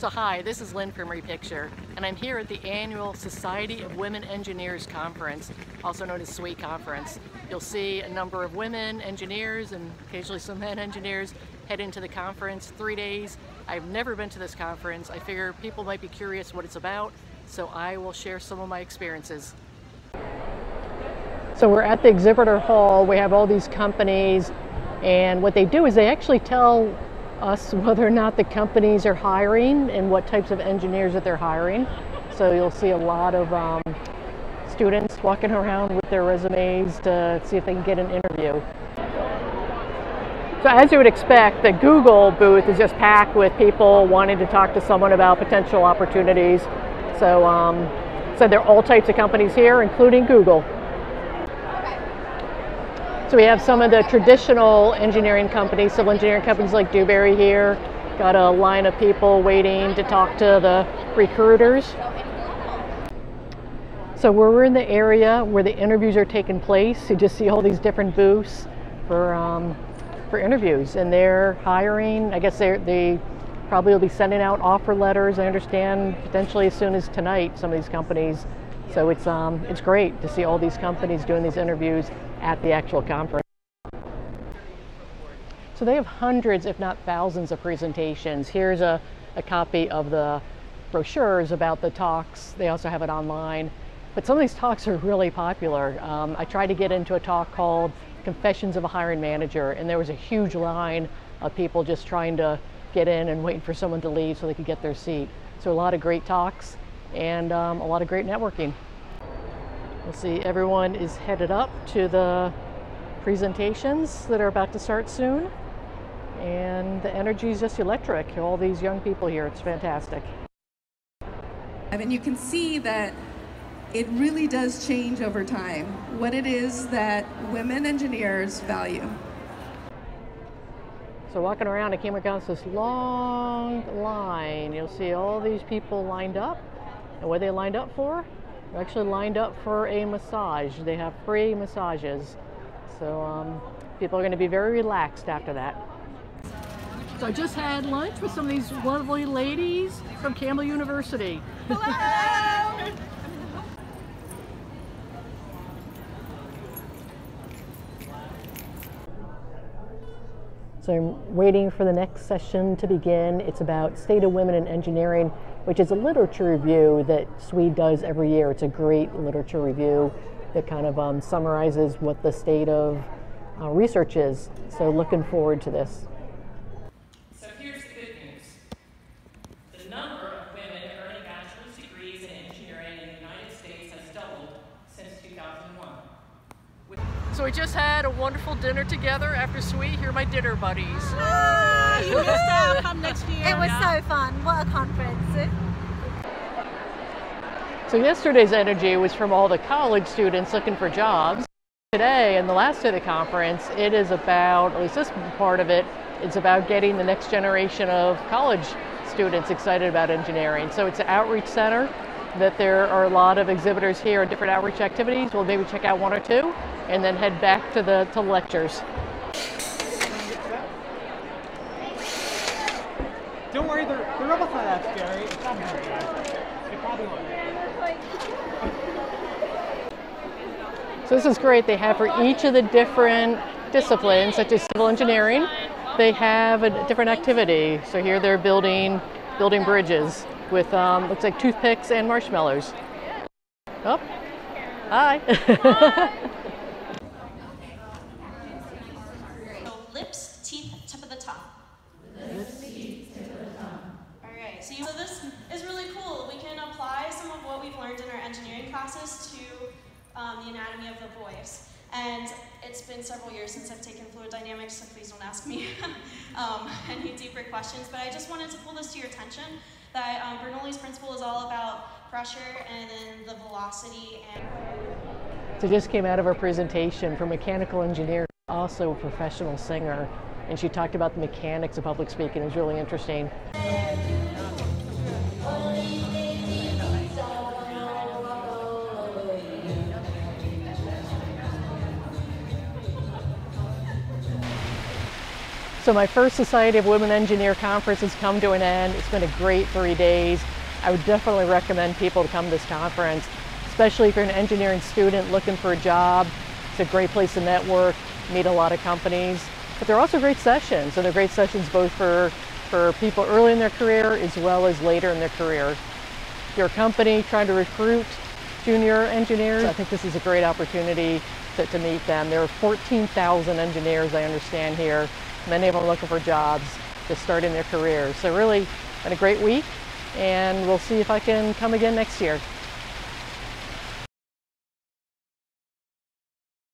So hi, this is Lynn from Repicture, and I'm here at the annual Society of Women Engineers Conference, also known as SWE Conference. You'll see a number of women engineers and occasionally some men engineers head into the conference, three days. I've never been to this conference. I figure people might be curious what it's about, so I will share some of my experiences. So we're at the exhibitor hall. We have all these companies, and what they do is they actually tell us whether or not the companies are hiring and what types of engineers that they're hiring. So you'll see a lot of um, students walking around with their resumes to see if they can get an interview. So as you would expect, the Google booth is just packed with people wanting to talk to someone about potential opportunities. So, um, so there are all types of companies here, including Google. So we have some of the traditional engineering companies, civil engineering companies like Dewberry here. Got a line of people waiting to talk to the recruiters. So we're in the area where the interviews are taking place. You just see all these different booths for um, for interviews, and they're hiring. I guess they they probably will be sending out offer letters. I understand potentially as soon as tonight. Some of these companies. So it's um, it's great to see all these companies doing these interviews at the actual conference. So they have hundreds, if not thousands, of presentations. Here's a, a copy of the brochures about the talks. They also have it online. But some of these talks are really popular. Um, I tried to get into a talk called Confessions of a Hiring Manager, and there was a huge line of people just trying to get in and waiting for someone to leave so they could get their seat. So a lot of great talks and um, a lot of great networking. We'll see everyone is headed up to the presentations that are about to start soon. And the energy is just electric. All these young people here, it's fantastic. I mean, you can see that it really does change over time what it is that women engineers value. So walking around, I came across this long line. You'll see all these people lined up. And what they lined up for? They're actually lined up for a massage. They have free massages. So um, people are going to be very relaxed after that. So I just had lunch with some of these lovely ladies from Campbell University. Hello! So I'm waiting for the next session to begin. It's about State of Women in Engineering, which is a literature review that SWE does every year. It's a great literature review that kind of um, summarizes what the state of uh, research is. So looking forward to this. So here's the good news. The number of women earning bachelor's degrees in engineering in the United States has doubled since 2001. So we just had a wonderful dinner together after SWE. Here are my dinner buddies. Ah, you missed out. Come next year. It was so fun. What a conference. So yesterday's energy was from all the college students looking for jobs. Today, and the last day of the conference, it is about, at least this part of it, it's about getting the next generation of college students excited about engineering. So it's an outreach center that there are a lot of exhibitors here and different outreach activities. We'll maybe check out one or two and then head back to the to lectures. Don't worry, the, the robot's not that scary. It's not very It probably won't. So this is great. They have for each of the different disciplines, such as civil engineering, they have a different activity. So here they're building building bridges with um, looks like toothpicks and marshmallows. Oh, hi. So So, you, so this is really cool. We can apply some of what we've learned in our engineering classes to um, the anatomy of the voice. And it's been several years since I've taken fluid dynamics, so please don't ask me um, any deeper questions. But I just wanted to pull this to your attention that um, Bernoulli's principle is all about pressure and then the velocity and. So just came out of our presentation from mechanical engineer, also a professional singer, and she talked about the mechanics of public speaking. It was really interesting. So my first Society of Women Engineer conference has come to an end. It's been a great three days. I would definitely recommend people to come to this conference, especially if you're an engineering student looking for a job. It's a great place to network, meet a lot of companies. But they're also great sessions, and they're great sessions both for, for people early in their career as well as later in their career. A company trying to recruit junior engineers, I think this is a great opportunity to, to meet them. There are 14,000 engineers, I understand, here. Many of them looking for jobs, just starting their careers. So really, been a great week, and we'll see if I can come again next year.